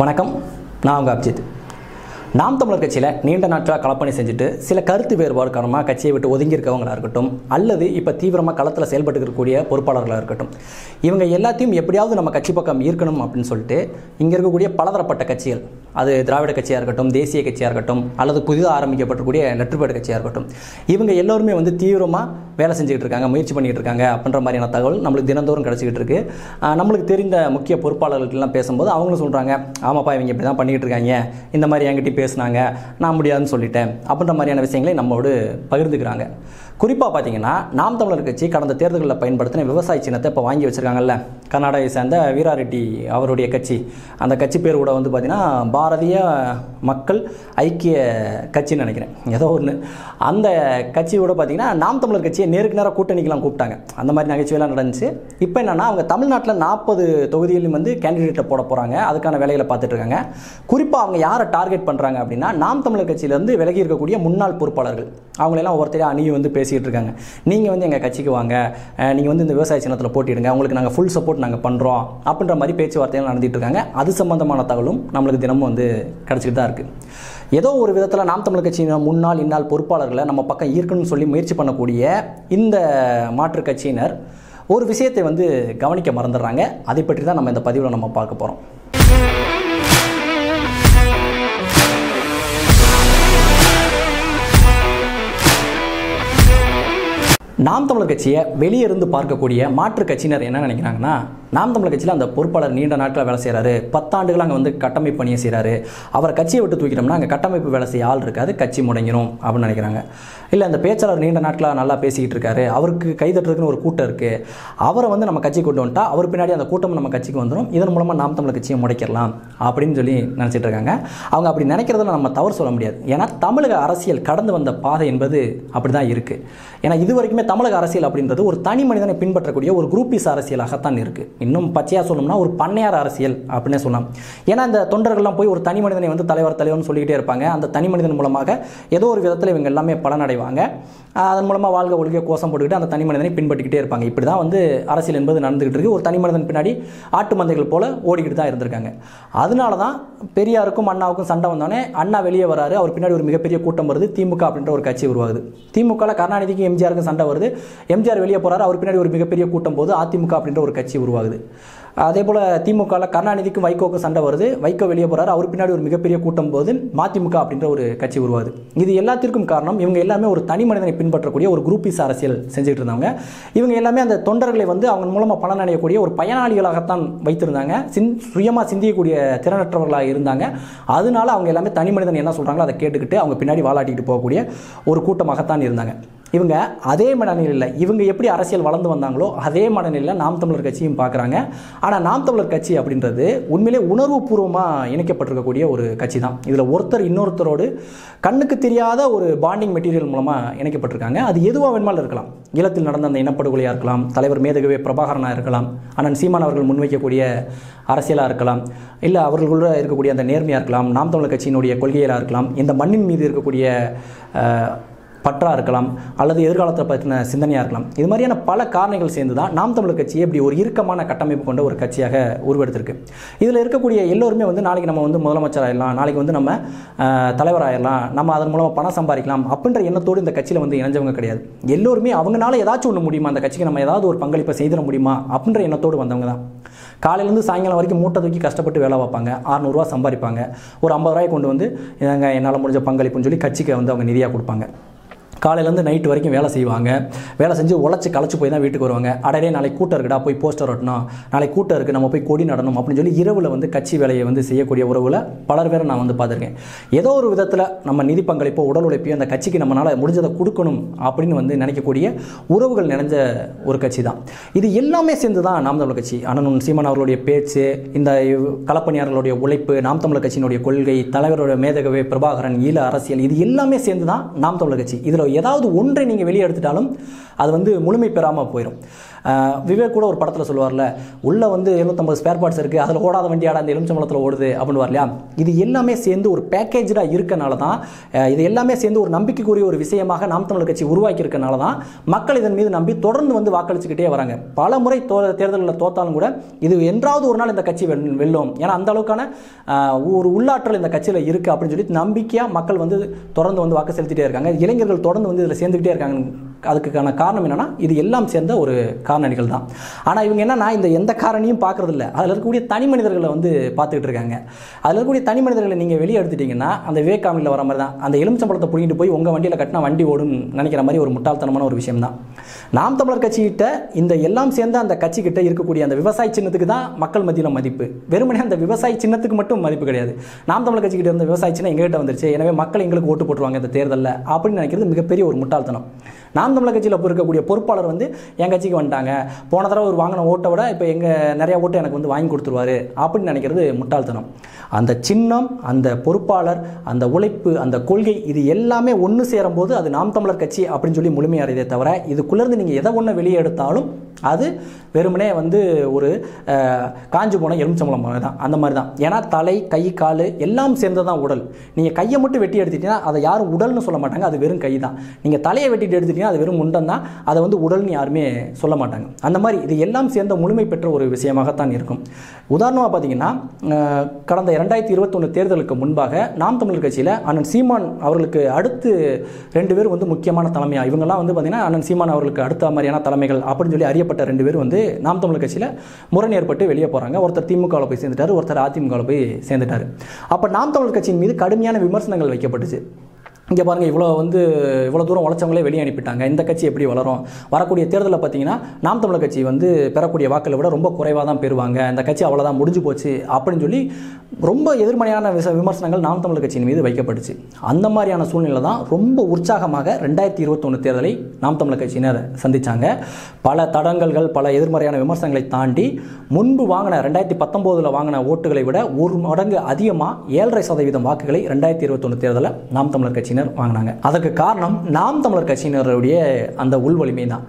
வணக்கம். நான் உங்கள் அப்ஜித். நாம் தமிழர் கட்சியில் நீண்ட நாட்களாக களப்பணி செஞ்சுட்டு சில கருத்து வேறுபாடு காரணமாக கட்சியை விட்டு ஒதுங்கி இருக்கவங்களா இருக்கட்டும் அல்லது இப்போ தீவிரமாக களத்தில் செயல்பட்டு இருக்கக்கூடிய பொறுப்பாளர்களாக இருக்கட்டும். இவங்க எல்லாத்தையும் எப்படியாவது நம்ம கட்சி பக்கம் ஈர்க்கணும் அப்படின்னு சொல்லிட்டு இங்கே இருக்கக்கூடிய பலதரப்பட்ட கட்சிகள் அது திராவிட கட்சியாக இருக்கட்டும் தேசிய கட்சியாக இருக்கட்டும் அல்லது புதிதாக ஆரம்பிக்கப்பட்டக்கூடிய லெட்டர்பேட் கட்சியாக இருக்கட்டும் இவங்க எல்லோருமே வந்து தீவிரமாக வேலை செஞ்சுக்கிட்டு இருக்காங்க முயற்சி பண்ணிகிட்டு இருக்காங்க அப்படின்ற மாதிரியான தகவல் நம்மளுக்கு தினந்தோறும் கிடச்சிக்கிட்டு இருக்கு. நம்மளுக்கு தெரிந்த முக்கிய பொறுப்பாளர்கள்லாம் பேசும்போது அவங்களும் சொல்கிறாங்க ஆமாப்பா இவங்க இப்படி தான் பண்ணிக்கிட்டு இருக்காங்க. இந்த மாதிரி என்கிட்ட பேசுனாங்க நான் முடியாதுன்னு சொல்லிட்டேன் அப்படின்ற மாதிரியான விஷயங்களை நம்மோடு பகிர்ந்துக்கிறாங்க. குறிப்பாக பார்த்தீங்கன்னா நாம் தமிழர் கட்சி கடந்த தேர்தல்களில் பயன்படுத்தின விவசாய சின்னத்தை இப்போ வாங்கி வச்சிருக்காங்கல்ல. கர்நாடகை சேர்ந்த வீராரெட்டி அவருடைய கட்சி. அந்த கட்சி பேர் கூட வந்து பார்த்திங்கன்னா பாரதிய மக்கள் ஐக்கிய கட்சின்னு நினைக்கிறேன். ஏதோ ஒன்று அந்த கட்சியோட பார்த்திங்கன்னா நாம் தமிழர் கட்சியை நேருக்கு நேராக கூட்டணிக்கெலாம் கூப்பிட்டாங்க. அந்த மாதிரி நகைச்சுவையெல்லாம் நடந்துச்சு. இப்போ என்னென்னா அவங்க தமிழ்நாட்டில் நாற்பது தொகுதியிலும் வந்து கேண்டிடேட்டை போட போகிறாங்க அதுக்கான வேலைகளை பார்த்துட்டு இருக்காங்க. குறிப்பாக அவங்க யாரை டார்கெட் பண்ணுறாங்க அப்படின்னா நாம் தமிழர் கட்சியிலேருந்து விலகி இருக்கக்கூடிய முன்னாள் பொறுப்பாளர்கள். அவங்களெல்லாம் ஒவ்வொருத்தரையும் அணியும் வந்து பேசிகிட்டு இருக்காங்க நீங்கள் வந்து எங்கள் கட்சிக்கு வாங்க. நீங்கள் வந்து இந்த விவசாய சின்னத்தில் போட்டிடுங்க உங்களுக்கு நாங்கள் ஃபுல் சப்போர்ட் நாங்கள் பண்ணுறோம் அப்படின்ற மாதிரி பேச்சுவார்த்தைகள் நடந்துகிட்டு இருக்காங்க அது சம்மந்தமான தகவலும் நம்மளுக்கு தினமும் வந்து கிடச்சிட்டு தான் இருக்குது ஏதோ ஒரு விதத்தில் நாம் தமிழ் கட்சியின் முன்னாள் இந்நாள் பொறுப்பாளர்களை நம்ம பக்கம் ஈர்க்கணும்னு சொல்லி முயற்சி பண்ணக்கூடிய இந்த மாற்றுக் கட்சியினர் ஒரு விஷயத்தை வந்து கவனிக்க மறந்துடுறாங்க. அதை பற்றி தான் நம்ம இந்த பதிவில் நம்ம பார்க்க போகிறோம் நாம் தமிழர் கட்சியை வெளியே இருந்து பார்க்கக்கூடிய மாற்று கட்சியினர் என்ன நினைக்கிறாங்கன்னா நாம் தமிழர் கட்சியில் அந்த பொறுப்பாளர் நீண்ட நாட்கள் வேலை செய்கிறாரு பத்தாண்டுகள் அங்கே வந்து கட்டமைப்பு பணியை செய்கிறாரு அவரை கட்சியை விட்டு தூக்கிட்டோம்னா அங்கே கட்டமைப்பு வேலை செய்ய ஆள் இருக்காது கட்சி முடங்கிடும் அப்படின்னு நினைக்கிறாங்க. இல்லை அந்த பேச்சாளர் நீண்ட நாட்களாக நல்லா பேசிக்கிட்டு இருக்காரு. அவருக்கு கைதட்டுறதுக்குன்னு ஒரு கூட்டம் இருக்குது அவரை வந்து நம்ம கட்சி கொண்டு வந்துட்டா அவர் பின்னாடி அந்த கூட்டம் நம்ம கட்சிக்கு வந்துடும் இதன் மூலமாக நாம் தமிழர் கட்சியை முடைக்கலாம் அப்படின்னு சொல்லி நினச்சிட்டு இருக்காங்க. அவங்க அப்படி நினைக்கிறதுல நம்ம தவறு சொல்ல முடியாது. ஏன்னா தமிழக அரசியல் கடந்து வந்த பாதை என்பது அப்படி தான் இருக்குது ஏன்னா இது வரைக்குமே தமிழக அரசியல் அப்படின்றது ஒரு தனி மனிதனை பின்பற்றக்கூடிய ஒரு குரூப்பிஸ் அரசியலாகத்தான் இருக்குது இன்னும் பச்சையாக சொல்லணும்னா ஒரு பண்ணையார் அரசியல் அப்படின்னே சொல்லலாம். ஏன்னா இந்த தொண்டர்கள்லாம் போய் ஒரு தனி மனிதனை வந்து தலைவர் தலைவர்னு சொல்லிக்கிட்டே இருப்பாங்க. அந்த தனி மனிதன் மூலமாக ஏதோ ஒரு விதத்தில் இவங்க எல்லாமே பலனடைவாங்க. அதன் மூலமாக வாழ்க ஒழுகிய கோஷம் போட்டுக்கிட்டு அந்த தனி மனிதனை பின்பற்றிக்கிட்டே இருப்பாங்க. இப்படி தான் வந்து அரசியல் என்பது நடந்துகிட்டு இருக்கு. ஒரு தனி மனிதன் பின்னாடி ஆட்டு மந்தைகள் போல ஓடிக்கிட்டு தான் இருந்திருக்காங்க. அதனால தான் பெரியாருக்கும் அண்ணாவுக்கும் சண்டை வந்தோடனே அண்ணா வெளியே வராரு. அவர் பின்னாடி ஒரு மிகப்பெரிய கூட்டம் வருது. திமுக அப்படின்ற ஒரு கட்சி உருவாகுது. திமுகவில் கருணாநிதிக்கும் எம்ஜிஆருக்கும் சண்டை வருது. எம்ஜிஆர் வெளியே போறாரு. அவர் பின்னாடி ஒரு மிகப்பெரிய கூட்டம் போது அதிமுக அப்படின்ற ஒரு கட்சி உருவாகுது. அதே போல் திமுகவில் கருணாநிதிக்கும் வைகோக்கும் சண்டை வருது. வைகோ வெளியே போகிறார் அவர் பின்னாடி ஒரு மிகப்பெரிய கூட்டம் போது மதிமுக அப்படின்ற ஒரு கட்சி உருவாது இது எல்லாத்திற்கும் காரணம் இவங்க எல்லாமே ஒரு தனி மனிதனை பின்பற்றக்கூடிய ஒரு குரூப்பிஸ் அரசியல் செஞ்சுட்டு இருந்தாங்க இவங்க எல்லாமே அந்த தொண்டர்களை வந்து அவங்க மூலமாக பலன் அடையக்கூடிய ஒரு பயனாளிகளாகத்தான் வைத்திருந்தாங்க. சின் சுயமாக சிந்திக்கக்கூடிய திறனற்றவர்களாக இருந்தாங்க. அதனால அவங்க எல்லாமே தனி மனிதன் என்ன சொல்கிறாங்களோ அதை கேட்டுக்கிட்டு அவங்க பின்னாடி வாலாட்டிக்கிட்டு போகக்கூடிய ஒரு கூட்டமாகத்தான் இருந்தாங்க. இவங்க அதே மனநிலையில் இவங்க எப்படி அரசியல் வளர்ந்து வந்தாங்களோ அதே மனநிலையில் நாம் தமிழர் கட்சியும் பார்க்குறாங்க. ஆனால் நாம் தமிழர் கட்சி அப்படின்றது உண்மையிலே உணர்வுபூர்வமாக இணைக்கப்பட்டிருக்கக்கூடிய ஒரு கட்சி தான் இதில் ஒருத்தர் இன்னொருத்தரோடு கண்ணுக்கு தெரியாத ஒரு பாண்டிங் மெட்டீரியல் மூலமாக இணைக்கப்பட்டிருக்காங்க. அது எதுவாக வேணுமாலும் இருக்கலாம். ஈழத்தில் நடந்த அந்த இனப்படுகொலையாக இருக்கலாம் தலைவர் மேதகவே பிரபாகரனாக இருக்கலாம் அண்ணன் சீமான் அவர்கள் முன்வைக்கக்கூடிய அரசியலாக இருக்கலாம் இல்லை அவர்களுக்குள்ள இருக்கக்கூடிய அந்த நேர்மையாக இருக்கலாம் நாம் தமிழர் கட்சியினுடைய கொள்கைகளாக இருக்கலாம் இந்த மண்ணின் மீது இருக்கக்கூடிய பற்றாக இருக்கலாம் அல்லது எதிர்காலத்தை பற்றின சிந்தனையாக இருக்கலாம். இது மாதிரியான பல காரணங்கள் சேர்ந்து தான் நாம் தமிழர் கட்சியை இப்படி ஒரு இறுக்கமான கட்டமைப்பு கொண்ட ஒரு கட்சியாக உருவெடுத்திருக்கு. இதில் இருக்கக்கூடிய எல்லோருமே வந்து நாளைக்கு நம்ம வந்து முதலமைச்சர் ஆயிடலாம் நாளைக்கு வந்து நம்ம அஹ், தலைவர் ஆயிடலாம் நம்ம அதன் மூலமாக பணம் சம்பாதிக்கலாம் அப்படின்ற எண்ணத்தோடு இந்த கட்சியில் வந்து இணைஞ்சவங்க கிடையாது. எல்லோருமே அவங்களால ஏதாச்சும் ஒன்று முடியுமா? அந்த கட்சிக்கு நம்ம ஏதாவது ஒரு பங்களிப்பை செய்திட முடியுமா? அப்படின்ற எண்ணத்தோடு வந்தவங்க தான் காலையிலேருந்து சாயங்காலம் வரைக்கும் மூட்டை தூக்கி கஷ்டப்பட்டு வேலை பார்ப்பாங்க. அறநூறுவா சம்பாதிப்பாங்க. ஒரு ஐம்பது ரூபாய் கொண்டு வந்து என்னால் முடிஞ்ச பங்களிப்புன்னு சொல்லி கட்சிக்கு வந்து அவங்க நிதியாக கொடுப்பாங்க. காலையிலேருந்து நைட்டு வரைக்கும் வேலை செய்வாங்க. வேலை செஞ்சு உழைச்சி களைச்சி போய் தான் வீட்டுக்கு வருவாங்க. அடடே நாளைக்கு கூட்டம் இருக்குடா போய் போஸ்டர் ஒட்டணும். நாளைக்கு கூட்டம் இருக்குது நம்ம போய் கொடி நடணும் அப்படின்னு சொல்லி இரவில் வந்து கட்சி வேலையை வந்து செய்யக்கூடிய உறவில் பலர் பேரை நான் வந்து பார்த்துருக்கேன். ஏதோ ஒரு விதத்தில் நம்ம நிதி பங்களிப்போ உடல் உழைப்பையோ அந்த கட்சிக்கு நம்மளால் முடிஞ்சதை கொடுக்கணும் அப்படின்னு வந்து நினைக்கக்கூடிய உறவுகள் நிறைஞ்ச ஒரு கட்சி தான். இது எல்லாமே சேர்ந்து தான் நாம் தமிழர் கட்சி. அண்ணன் சீமான் அவர்களுடைய பேச்சு இந்த களப்பணியாளர்களுடைய உழைப்பு நாம் தமிழர் கட்சியினுடைய கொள்கை தலைவருடைய மேதகவே பிரபாகரன் ஈழ அரசியல் இது எல்லாமே சேர்ந்து தான் நாம் தமிழர் கட்சி. இதில் ஏதாவது ஒன்றை நீங்கள் வெளியே எடுத்துட்டாலும் அது வந்து முழுமை பெறாமல் போயிடும் விவேக் கூட ஒரு படத்தில் சொல்லுவார்ல உள்ளே வந்து எழுநூத்தம்பது ஸ்பேர் பார்ட்ஸ் இருக்குது அதில் ஓடாத வண்டியாட அந்த எலுமிச்சம்பளத்தில் ஓடுது அப்படின்னு இல்லையா? இது எல்லாமே சேர்ந்து ஒரு பேக்கேஜாக இருக்கனால தான் இது எல்லாமே சேர்ந்து ஒரு நம்பிக்கைக்குரிய ஒரு விஷயமாக நாம் தமிழர் கட்சி உருவாக்கி இருக்கனால தான் மக்கள் இதன் மீது நம்பி தொடர்ந்து வந்து வாக்களிச்சுக்கிட்டே வராங்க. பல முறை தோ தேர்தலில் தோத்தாலும் கூட இது என்றாவது ஒரு நாள் இந்த கட்சி வெல்லும். ஏன்னா அந்த அளவுக்கான ஒரு உள்ளாற்றல் இந்த கட்சியில் இருக்குது அப்படின்னு சொல்லி நம்பிக்கையாக மக்கள் வந்து தொடர்ந்து வந்து வாக்கு செலுத்திட்டே இருக்காங்க. இளைஞர்கள் தொடர்ந்து வந்து இதில் சேர்ந்துக்கிட்டே இருக்காங்க அதுக்கான காரணம் என்னென்னா இது எல்லாம் சேர்ந்த ஒரு காரணிகள் தான் ஆனால் இவங்க என்னென்னா இந்த எந்த காரணியும் பார்க்கறது அதில் இருக்கக்கூடிய தனி மனிதர்களை வந்து பார்த்துக்கிட்டு இருக்காங்க. அதில் இருக்கக்கூடிய தனி மனிதர்களை நீங்கள் வெளியே எடுத்துட்டீங்கன்னா அந்த விவேகாமியில் வர மாதிரி தான் அந்த எலுமிச்சம்பழத்தை பிடிங்கிட்டு போய் உங்கள் வண்டியில் கட்டினா வண்டி ஓடும் நினைக்கிற மாதிரி ஒரு முட்டாள்தனமான ஒரு விஷயம் தான் நாம் தமிழர் கட்சிக்கிட்ட இந்த எல்லாம் சேர்ந்த அந்த கட்சிக்கிட்ட இருக்கக்கூடிய அந்த விவசாய சின்னத்துக்கு தான் மக்கள் மத்தியில் மதிப்பு. வெறுமனே அந்த விவசாய சின்னத்துக்கு மட்டும் மதிப்பு கிடையாது. நாம் தமிழர் கட்சிக்கிட்ட இருந்த விவசாய சின்னம் எங்ககிட்ட வந்துருச்சு. எனவே மக்கள் எங்களுக்கு ஓட்டு போட்டுருவாங்க இந்த தேர்தலில் அப்படின்னு நினைக்கிறது மிகப்பெரிய ஒரு முட்டாள்தனம். நாம் தமிழர் கட்சியில் இப்போ இருக்கக்கூடிய பொறுப்பாளர் வந்து என் கட்சிக்கு வந்துட்டாங்க. போன தடவை ஒரு வாங்கின ஓட்டை விட இப்போ எங்கள் நிறைய ஓட்டு எனக்கு வந்து வாங்கி கொடுத்துருவாரு அப்படின்னு நினைக்கிறது முட்டாள்தனம். அந்த சின்னம் அந்த பொறுப்பாளர் அந்த உழைப்பு அந்த கொள்கை இது எல்லாமே ஒன்று சேரும்போது அது நாம் தமிழர் கட்சி அப்படின்னு சொல்லி முழுமையடையதே தவிர இதுக்குள்ளேருந்து நீங்கள் எதை ஒன்று வெளியே எடுத்தாலும் அது வெறுமனே வந்து ஒரு காஞ்சி காஞ்சு போன எலுமிச்சம்பளம் மாதிரி தான். அந்த மாதிரி தான். ஏன்னா தலை கை கால் எல்லாம் சேர்ந்து தான் உடல். நீங்கள் கையை மட்டும் வெட்டி எடுத்துட்டீங்கன்னா அதை யாரும் உடல்னு சொல்ல மாட்டாங்க. அது வெறும் கை தான். நீங்கள் தலையை வெட்டிட்டு எடுத்துட்டீங்கன்னா அது வெறும் முண்டம் தான். அதை வந்து உடல்னு யாருமே சொல்ல மாட்டாங்க. அந்த மாதிரி இது எல்லாம் சேர்ந்த முழுமை பெற்ற ஒரு விஷயமாகத்தான் இருக்கும். உதாரணமாக பார்த்தீங்கன்னா கடந்த ரெண்டாயிரத்தி இருபத்தொன்று தேர்தலுக்கு முன்பாக நாம் தமிழர் கட்சியில் அண்ணன் சீமான் அவர்களுக்கு அடுத்து ரெண்டு பேர் வந்து முக்கியமான தலைமையாக இவங்கெல்லாம் வந்து பார்த்தீங்கன்னா அண்ணன் சீமான் அவர்களுக்கு அடுத்த மாதிரியான தலைமைகள் அப்படின்னு சொல்லி அறியப்பட்ட ரெண்டு பேர் வந்து நாம் தமிழர் கட்சியில் முரண் ஏற்பட்டு வெளியே போகிறாங்க ஒருத்தர் திமுகவில் போய் சேர்ந்துட்டார் ஒருத்தர் அதிமுகவில் போய் சேர்ந்துட்டார். அப்போ நாம் தமிழர் கட்சியின் மீது கடுமையான விமர்சனங்கள் வைக்கப்பட்டுச்சு. இங்கே பாருங்கள் இவ்வளோ வந்து இவ்வளோ தூரம் உழைச்சவங்களே வெளியே அனுப்பிட்டாங்க. இந்த கட்சி எப்படி வளரும்? வரக்கூடிய தேர்தலில் பார்த்தீங்கன்னா நாம் தமிழர் கட்சி வந்து பெறக்கூடிய வாக்களை விட ரொம்ப குறைவாக தான் பெறுவாங்க. இந்த கட்சி அவ்வளோதான் முடிஞ்சு போச்சு அப்படின்னு சொல்லி ரொம்ப எதிர்மறையான விச விமர்சனங்கள் நாம் தமிழர் கட்சியின் மீது வைக்கப்பட்டுச்சு அந்த மாதிரியான சூழ்நிலை தான் ரொம்ப உற்சாகமாக ரெண்டாயிரத்தி இருபத்தொன்று தேர்தலை நாம் தமிழர் கட்சியினர் சந்தித்தாங்க பல தடங்கல்கள் பல எதிர்மறையான விமர்சனங்களை தாண்டி முன்பு வாங்கின ரெண்டாயிரத்தி பத்தொம்போதில் வாங்கின ஓட்டுகளை விட ஒரு மடங்கு அதிகமாக ஏழரை சதவீதம் வாக்குகளை ரெண்டாயிரத்தி இருபத்தொன்று தேர்தலில் நாம் தமிழர் கட்சியினர் வாங்கினாங்க. அதற்கு காரணம் நாம் தமிழர் கட்சியினருடைய அந்த உள்வலிமை தான்.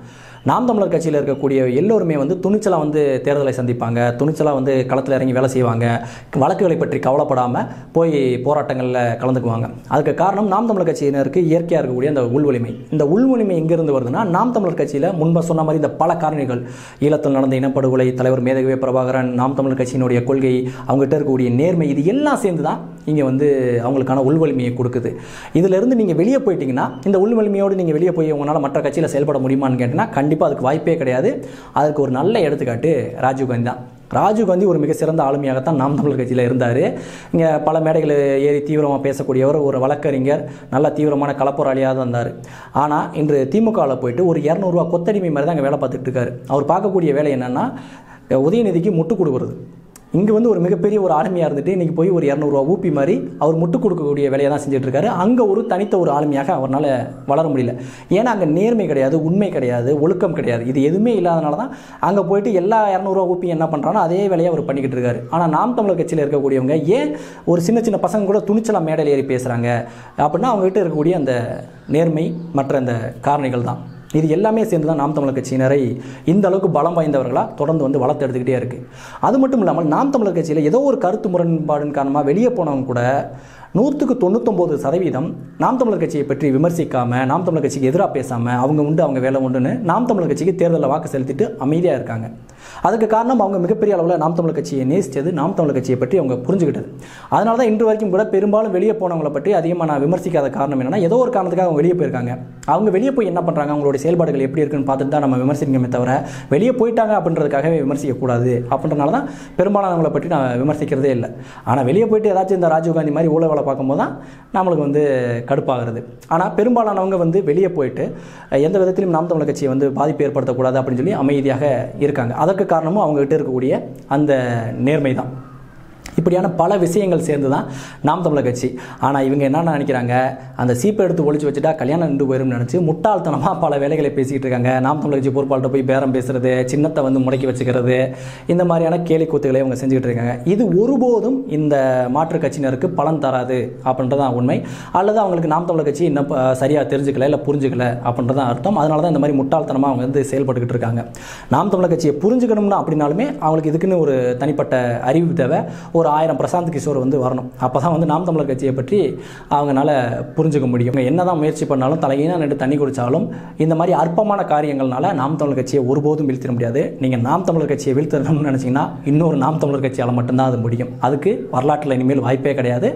நாம் தமிழர் கட்சியில் இருக்கக்கூடிய எல்லோருமே வந்து துணிச்சலாக வந்து தேர்தலை சந்திப்பாங்க. துணிச்சலாக வந்து களத்தில் இறங்கி வேலை செய்வாங்க. வழக்குகளை பற்றி கவலைப்படாமல் போய் போராட்டங்களில் கலந்துக்குவாங்க. அதுக்கு காரணம் நாம் தமிழர் கட்சியினருக்கு இயற்கையாக இருக்கக்கூடிய அந்த உள்வலிமை இந்த உள்வலிமை எங்கேருந்து வருதுன்னா நாம் தமிழர் கட்சியில் முன்பு சொன்ன மாதிரி இந்த பல காரணிகள். ஈழத்தில் நடந்த இனப்படுகொலை தலைவர் மேதகவே பிரபாகரன் நாம் தமிழர் கட்சியினுடைய கொள்கை அவங்ககிட்ட இருக்கக்கூடிய நேர்மை இது எல்லாம் சேர்ந்து தான் இங்கே வந்து அவங்களுக்கான உள்வலிமையை கொடுக்குது. இதிலிருந்து நீங்கள் வெளியே போயிட்டீங்கன்னா இந்த உள்வலிமையோடு நீங்கள் வெளியே போய் உங்களால் மற்ற கட்சியில் செயல்பட முடியுமான்னு கேட்டிங்கன்னா கண்டிப்பாக அதுக்கு வாய்ப்பே கிடையாது. அதுக்கு ஒரு நல்ல எடுத்துக்காட்டு ராஜீவ்காந்தி தான். ராஜீவ்காந்தி ஒரு மிக சிறந்த ஆளுமையாகத்தான் நாம் தமிழர் கட்சியில் இருந்தார். இங்கே பல மேடைகள் ஏறி தீவிரமாக பேசக்கூடியவர் ஒரு வழக்கறிஞர் நல்ல தீவிரமான கலப்போராளியாக தான் இருந்தார் ஆனால் இன்று திமுகவில் போயிட்டு ஒரு இரநூறுவா கொத்தடிமை மாதிரி தான் அங்கே வேலை பார்த்துட்டு இருக்காரு. அவர் பார்க்கக்கூடிய வேலை என்னென்னா உதயநிதிக்கு முட்டு கொடுக்குறது. இங்கே வந்து ஒரு மிகப்பெரிய ஒரு ஆளுமையாக இருந்துட்டு இன்றைக்கி போய் ஒரு இரநூறுவா ஊப்பி மாதிரி அவர் முட்டு கொடுக்கக்கூடிய வேலையை தான் செஞ்சுட்டு இருக்காரு அங்கே ஒரு தனித்த ஒரு ஆளுமையாக அவரால் வளர முடியல. ஏன்னா அங்கே நேர்மை கிடையாது உண்மை கிடையாது ஒழுக்கம் கிடையாது. இது எதுவுமே இல்லாதனால தான் அங்கே போயிட்டு எல்லா இரநூறுவா ஊப்பி என்ன பண்ணுறானோ அதே வேலையை அவர் பண்ணிக்கிட்டு இருக்காரு. ஆனால் நாம் தமிழர் கட்சியில் இருக்கக்கூடியவங்க ஏன் ஒரு சின்ன சின்ன பசங்க கூட துணிச்சலாக மேடையில் ஏறி பேசுகிறாங்க அப்படின்னா அவங்ககிட்ட இருக்கக்கூடிய அந்த நேர்மை மற்ற அந்த காரணிகள் தான். இது எல்லாமே சேர்ந்து தான் நாம் தமிழர் கட்சியினரை இந்த அளவுக்கு பலம் வாய்ந்தவர்களாக தொடர்ந்து வந்து வளர்த்து எடுத்துக்கிட்டே இருக்குது அது மட்டும் இல்லாமல் நாம் தமிழர் கட்சியில் ஏதோ ஒரு கருத்து முரண்பாடின் காரணமாக வெளியே போனவங்க கூட நூற்றுக்கு தொண்ணூத்தொம்பது சதவீதம் நாம் தமிழர் கட்சியை பற்றி விமர்சிக்காமல் நாம் தமிழர் கட்சிக்கு எதிராக பேசாமல் அவங்க உண்டு அவங்க வேலை உண்டுன்னு நாம் தமிழர் கட்சிக்கு தேர்தலில் வாக்கு செலுத்திட்டு அமைதியாக இருக்காங்க. அதுக்கு காரணம் அவங்க மிகப்பெரிய அளவில் நாம் தமிழர் கட்சியை நேசித்தது நாம் தமிழர் கட்சியை பற்றி அவங்க புரிஞ்சுக்கிட்டது. அதனால தான் இன்று வரைக்கும் கூட பெரும்பாலும் வெளியே போனவங்களை பற்றி அதிகமாக நான் விமர்சிக்காத காரணம் என்னென்னா ஏதோ ஒரு காரணத்துக்காக அவங்க வெளியே போயிருக்காங்க. அவங்க வெளியே போய் என்ன பண்ணுறாங்க அவங்களுடைய செயல்பாடுகள் எப்படி இருக்குன்னு பார்த்துட்டு தான் நம்ம விமர்சிக்கணுமே தவிர வெளியே போயிட்டாங்க அப்படின்றதுக்காகவே விமர்சிக்கக்கூடாது அப்படின்றனால தான் பெரும்பாலானவங்களை பற்றி நான் விமர்சிக்கிறதே இல்லை. ஆனால் வெளியே போயிட்டு ஏதாச்சும் இந்த ராஜீவ்காந்தி மாதிரி ஊழல் வீடியோவில் பார்க்கும்போது தான் நம்மளுக்கு வந்து கடுப்பாகிறது. ஆனால் பெரும்பாலானவங்க வந்து வெளியே போயிட்டு எந்த விதத்திலும் நாம் தமிழர் கட்சியை வந்து பாதிப்பு ஏற்படுத்தக்கூடாது அப்படின்னு சொல்லி அமைதியாக இருக்காங்க. அதற்கு காரணமும் அவங்ககிட்ட இருக்கக்கூடிய அந்த நேர்மை தான் இப்படியான பல விஷயங்கள் சேர்ந்து தான் நாம் தமிழர் கட்சி. ஆனால் இவங்க என்னென்ன நினைக்கிறாங்க? அந்த சீப்பை எடுத்து ஒழிச்சு வச்சுட்டா கல்யாணம் நின்று போயிரும் நினச்சி முட்டாள்தனமாக பல வேலைகளை பேசிக்கிட்டு இருக்காங்க. நாம் தமிழர் கட்சி பொறுப்பாளர்கிட்ட போய் பேரம் பேசுறது சின்னத்தை வந்து முடக்கி வச்சுக்கிறது இந்த மாதிரியான கேலி கூத்துக்களை அவங்க செஞ்சுக்கிட்டு இருக்காங்க. இது ஒருபோதும் இந்த மாற்றுக் கட்சியினருக்கு பலன் தராது அப்படின்றதான் உண்மை. அல்லது அவங்களுக்கு நாம் தமிழர் கட்சி இன்னும் சரியாக தெரிஞ்சுக்கல இல்லை புரிஞ்சுக்கல அப்படின்றதான் அர்த்தம். அதனால தான் இந்த மாதிரி முட்டாள்தனமாக அவங்க வந்து செயல்பட்டுக்கிட்டு இருக்காங்க. நாம் தமிழர் கட்சியை புரிஞ்சுக்கணும்னா அப்படின்னாலுமே அவங்களுக்கு இதுக்குன்னு ஒரு தனிப்பட்ட அறிவு தேவை. ஒரு ஆயிரம் பிரசாந்த் கிஷோர் வந்து வரணும். அப்போ தான் வந்து நாம் தமிழர் கட்சியை பற்றி அவங்களால புரிஞ்சுக்க முடியும். என்னதான் முயற்சி பண்ணாலும் தலையினா நின்று தண்ணி குடித்தாலும் இந்த மாதிரி அற்பமான காரியங்கள்னால நாம் தமிழர் கட்சியை ஒருபோதும் வீழ்த்திட முடியாது. நீங்கள் நாம் தமிழர் கட்சியை வீழ்த்தணும்னு நினச்சிங்கன்னா இன்னொரு நாம் தமிழர் கட்சியால் மட்டும்தான் அது முடியும். அதுக்கு வரலாற்றில் இனிமேல் வாய்ப்பே கிடையாது.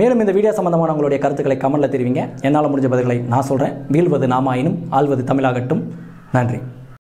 மேலும் இந்த வீடியோ சம்பந்தமான உங்களுடைய கருத்துக்களை கமெண்ட்டில் தெரிவிங்க. என்னால் முடிஞ்ச பதில்களை நான் சொல்கிறேன் வீழ்வது நாமாயினும் ஆள்வது தமிழாகட்டும். நன்றி.